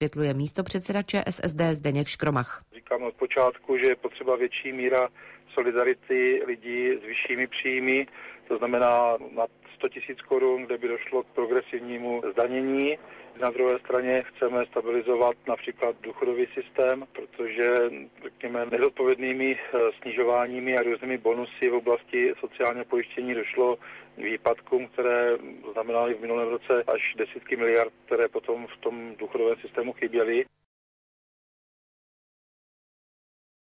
vysvětluje místo předseda ČSSD Zdeněk Škromach. Říkám od počátku, že je potřeba větší míra solidarity lidí s vyššími příjmy, to znamená nad 100 tisíc korun, kde by došlo k progresivnímu zdanění. Na druhé straně chceme stabilizovat například důchodový systém, protože, řekněme, nezodpovědnými eh, snižováními a různými bonusy v oblasti sociálního pojištění došlo k které znamenaly v minulém roce až desítky miliard, které potom v tom důchodovém systému chyběly.